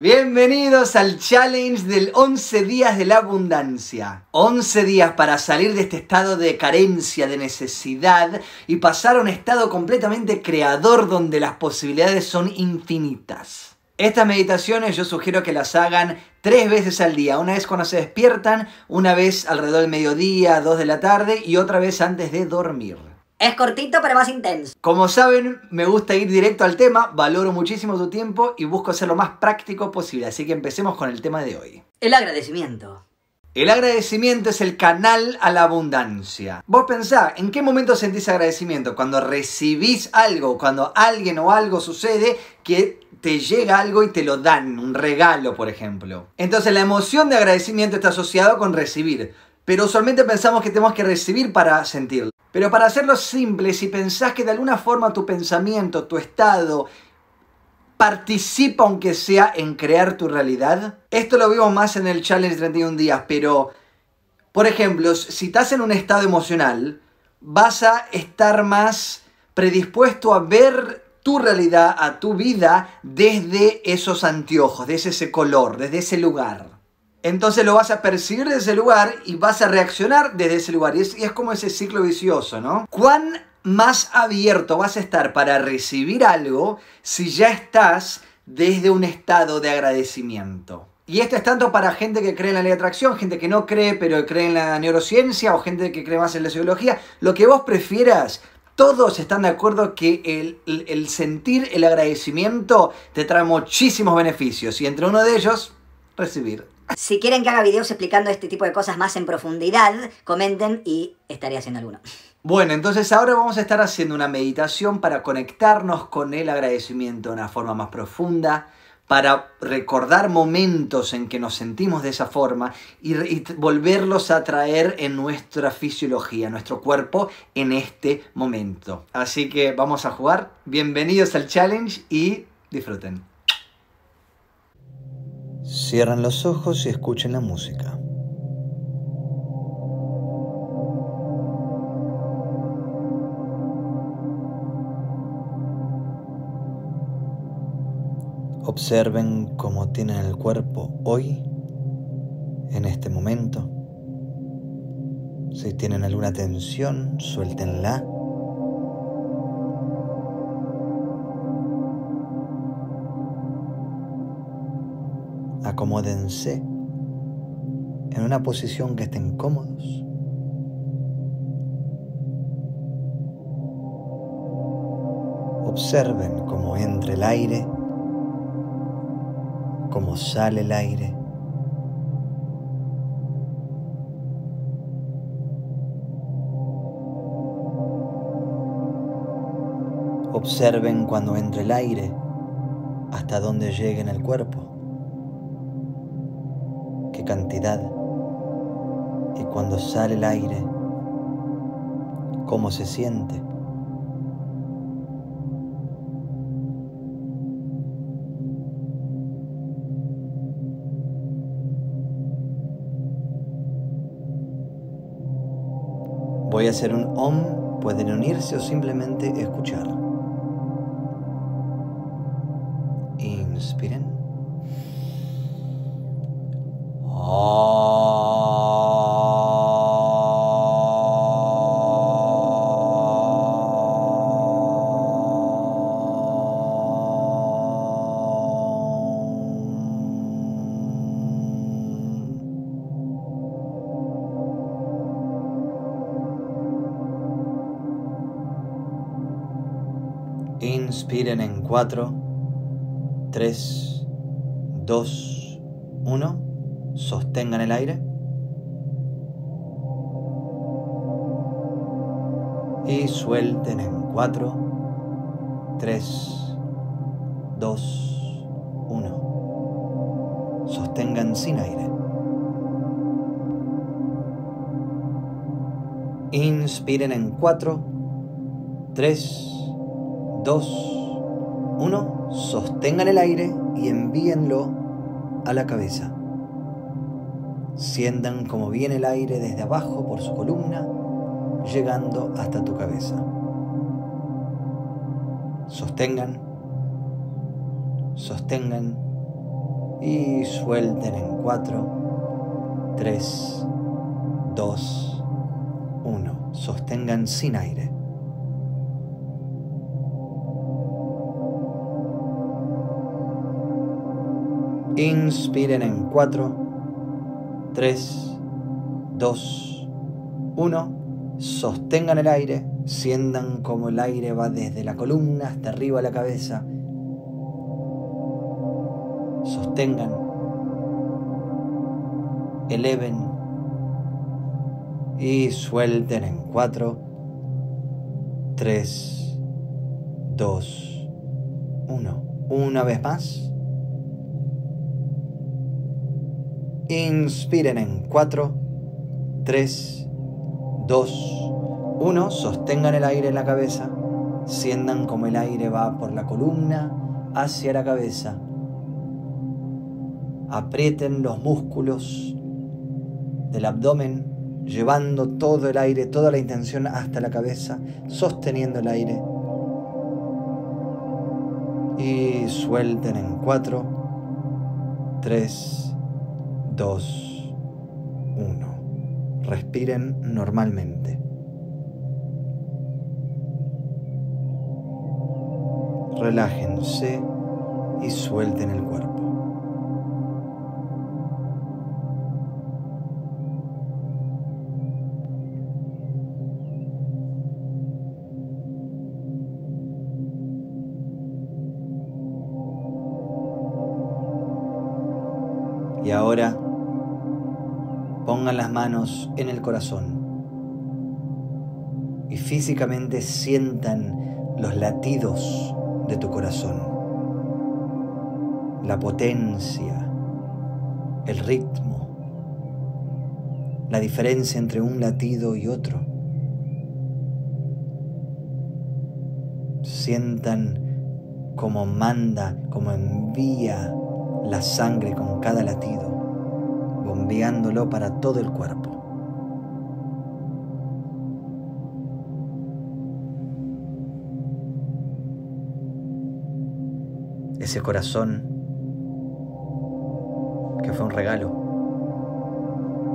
Bienvenidos al challenge del 11 días de la abundancia. 11 días para salir de este estado de carencia, de necesidad y pasar a un estado completamente creador donde las posibilidades son infinitas. Estas meditaciones yo sugiero que las hagan tres veces al día. Una vez cuando se despiertan, una vez alrededor del mediodía, dos de la tarde y otra vez antes de dormir. Es cortito pero más intenso. Como saben, me gusta ir directo al tema, valoro muchísimo tu tiempo y busco ser lo más práctico posible. Así que empecemos con el tema de hoy. El agradecimiento. El agradecimiento es el canal a la abundancia. Vos pensá, ¿en qué momento sentís agradecimiento? Cuando recibís algo, cuando alguien o algo sucede que te llega algo y te lo dan, un regalo, por ejemplo. Entonces la emoción de agradecimiento está asociado con recibir. Pero usualmente pensamos que tenemos que recibir para sentirlo. Pero para hacerlo simple, si pensás que de alguna forma tu pensamiento, tu estado, participa aunque sea en crear tu realidad, esto lo vimos más en el Challenge 31 días, pero, por ejemplo, si estás en un estado emocional, vas a estar más predispuesto a ver tu realidad, a tu vida, desde esos anteojos, desde ese color, desde ese lugar. Entonces lo vas a percibir desde ese lugar y vas a reaccionar desde ese lugar. Y es, es, como ese ciclo vicioso, ¿no? ¿Cuán más abierto vas a estar para recibir algo si ya estás desde un estado de agradecimiento? Y esto es tanto para gente que cree en la ley de atracción, gente que no cree pero cree en la neurociencia o gente que cree más en la psicología. Lo que vos prefieras, todos están de acuerdo que el, el, el sentir el agradecimiento te trae muchísimos beneficios y entre uno de ellos, recibir. Si quieren que haga videos explicando este tipo de cosas más en profundidad, comenten y estaré haciendo alguno. Bueno, entonces ahora vamos a estar haciendo una meditación para conectarnos con el agradecimiento de una forma más profunda, para recordar momentos en que nos sentimos de esa forma y, y, volverlos a traer en nuestra fisiología, nuestro cuerpo en este momento. Así que vamos a jugar. Bienvenidos al challenge y disfruten. Cierran los ojos y escuchen la música. Observen cómo tienen el cuerpo hoy, en este momento. Si tienen alguna tensión, suéltenla. Acomódense en una posición que estén cómodos. Observen cómo entra el aire, cómo sale el aire. Observen cuando entra el aire hasta dónde llega en el cuerpo cantidad y cuando sale el aire, cómo se siente. Voy a hacer un om, pueden unirse o simplemente escuchar. Inspiren. En 4, 3, 2, 1. Sostengan el aire. Y suelten en 4, 3, 2, 1. Sostengan sin aire. Inspiren en 4, 3, 2, 1. Sostengan el aire y envíenlo a la cabeza. Sientan como viene el aire desde abajo por su columna, llegando hasta tu cabeza. Sostengan, sostengan Y suelten en 4, 3, 2, 1. Sostengan sin aire. Inspiren en 4, 3, 2, 1. Sostengan el aire, sientan como el aire va desde la columna hasta arriba a la cabeza. Sostengan, eleven y suelten en 4, 3, 2, 1. Una vez más. Inspiren en 4, 3, 2, 1. Sostengan el aire en la cabeza. Sientan como el aire va por la columna hacia la cabeza. Aprieten los músculos del abdomen, llevando todo el aire, toda la intención hasta la cabeza, sosteniendo el aire. Y suelten en 4, 3, 2, 1. Respiren normalmente. Relájense y suelten el cuerpo. Y ahora Las manos en el corazón y físicamente sientan los latidos de tu corazón, la potencia, el ritmo, la diferencia entre un latido y otro. Sientan cómo manda, cómo envía la sangre con cada latido bombeándolo para todo el cuerpo. Ese corazón que fue un regalo.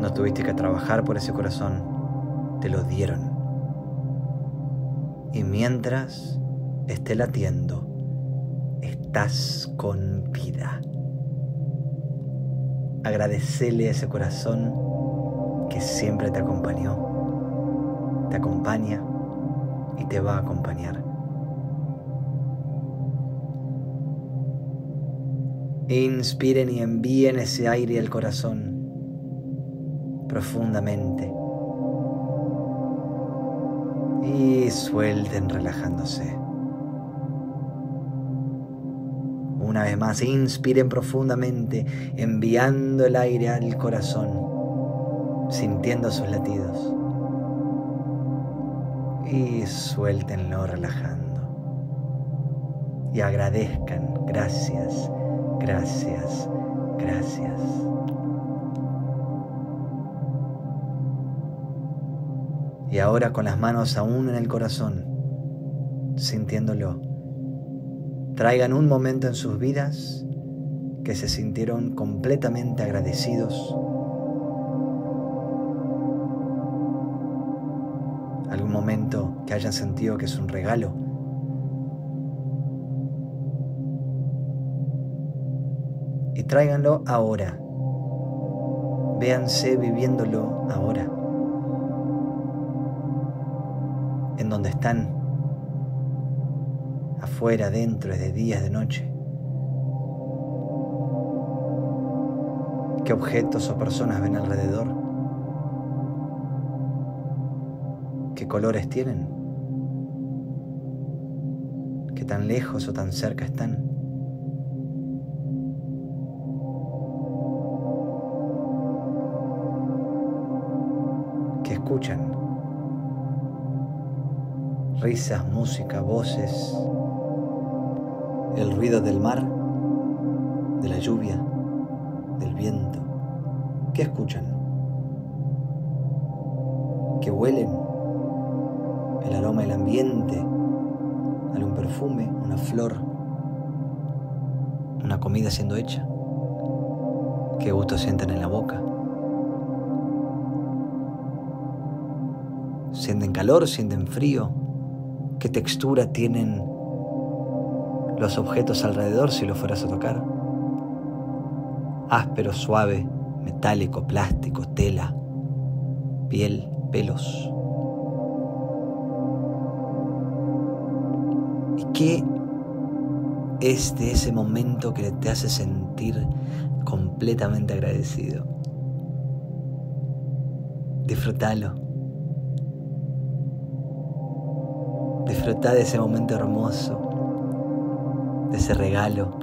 No tuviste que trabajar por ese corazón, te lo dieron. Y mientras esté latiendo, estás con vida agradecerle a ese corazón que siempre te acompañó, te acompaña y te va a acompañar. Inspiren y envíen ese aire al corazón profundamente y suelten relajándose. Más, inspiren profundamente, enviando el aire al corazón, sintiendo sus latidos. Y suéltenlo relajando. Y agradezcan, gracias, gracias, gracias. Y ahora con las manos aún en el corazón, sintiéndolo traigan un momento en sus vidas que se sintieron completamente agradecidos. Algún momento que hayan sentido que es un regalo. Y tráiganlo ahora. Véanse viviéndolo ahora. En donde están afuera, dentro, es de día, de noche. ¿Qué objetos o personas ven alrededor? ¿Qué colores tienen? ¿Qué tan lejos o tan cerca están? ¿Qué escuchan? Risas, música, voces, el ruido del mar, de la lluvia, del viento. ¿Qué escuchan? ¿Qué huelen? El aroma del ambiente, algún perfume, una flor, una comida siendo hecha. ¿Qué gusto sienten en la boca? ¿Sienten calor? ¿Sienten frío? ¿Qué textura tienen los objetos alrededor si los fueras a tocar? Áspero, suave, metálico, plástico, tela, piel, pelos. ¿Y qué es de ese momento que te hace sentir completamente agradecido? Disfrútalo. Disfruta de ese momento hermoso, de ese regalo.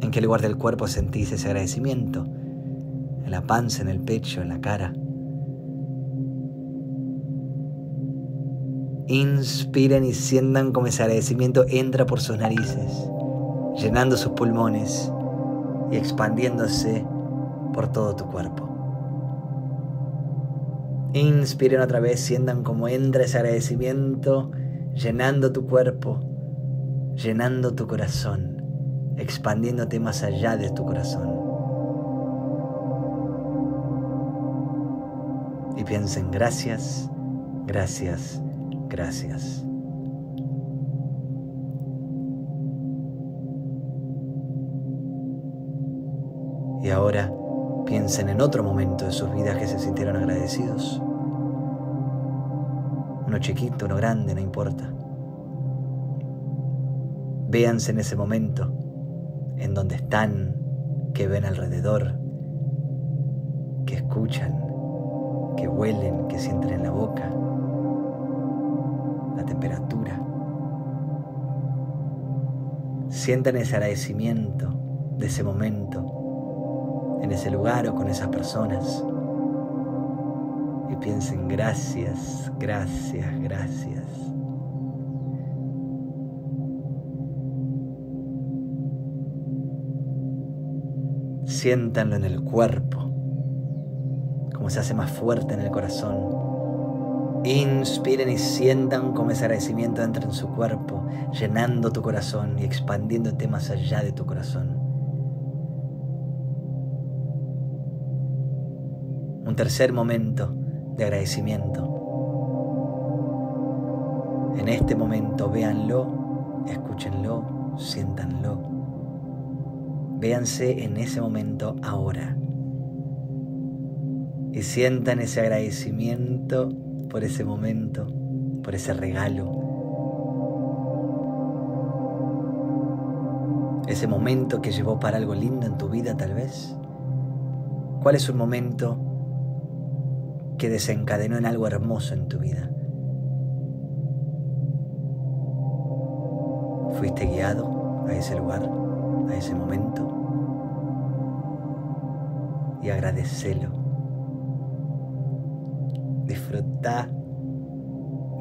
¿En qué lugar del cuerpo sentís ese agradecimiento? En la panza, en el pecho, en la cara. Inspiren y sientan como ese agradecimiento entra por sus narices, llenando sus pulmones y expandiéndose por todo tu cuerpo. Inspiren otra vez, sientan como entra ese agradecimiento llenando tu cuerpo, llenando tu corazón, expandiéndote más allá de tu corazón. Y piensen gracias, gracias, gracias. Y ahora Piensen en otro momento de sus vidas que se sintieron agradecidos. Uno chiquito, uno grande, no importa. Véanse en ese momento, en donde están, que ven alrededor, que escuchan, que huelen, que sienten en la boca, la temperatura. Sientan ese agradecimiento de ese momento en ese lugar o con esas personas. Y piensen, gracias, gracias, gracias. Siéntanlo en el cuerpo, como se hace más fuerte en el corazón. Inspiren y sientan como ese agradecimiento entra en su cuerpo, llenando tu corazón y expandiéndote más allá de tu corazón. Un tercer momento de agradecimiento. En este momento véanlo, escúchenlo, siéntanlo. Véanse en ese momento ahora. Y sientan ese agradecimiento por ese momento, por ese regalo. Ese momento que llevó para algo lindo en tu vida tal vez. ¿Cuál es un momento que desencadenó en algo hermoso en tu vida. Fuiste guiado a ese lugar, a ese momento, y agradecelo. Disfruta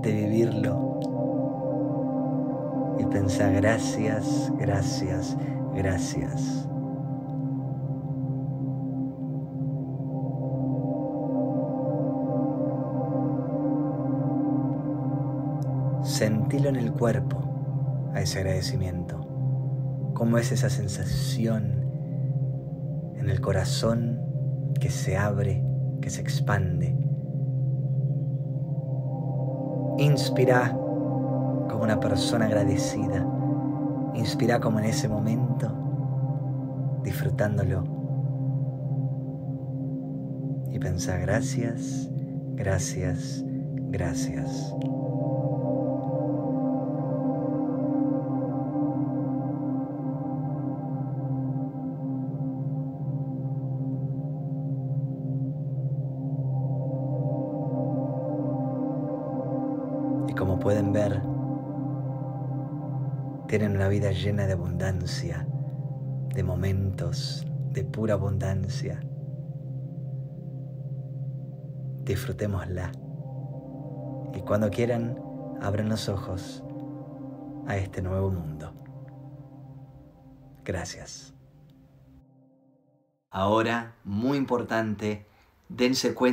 de vivirlo y pensá gracias, gracias, gracias. Sentilo en el cuerpo a ese agradecimiento. ¿Cómo es esa sensación en el corazón que se abre, que se expande? Inspira como una persona agradecida. Inspira como en ese momento, disfrutándolo. Y pensá gracias, gracias, gracias. Como pueden ver, tienen una vida llena de abundancia, de momentos de pura abundancia. Disfrutémosla. Y cuando quieran, abran los ojos a este nuevo mundo. Gracias. Ahora, muy importante, dense cuenta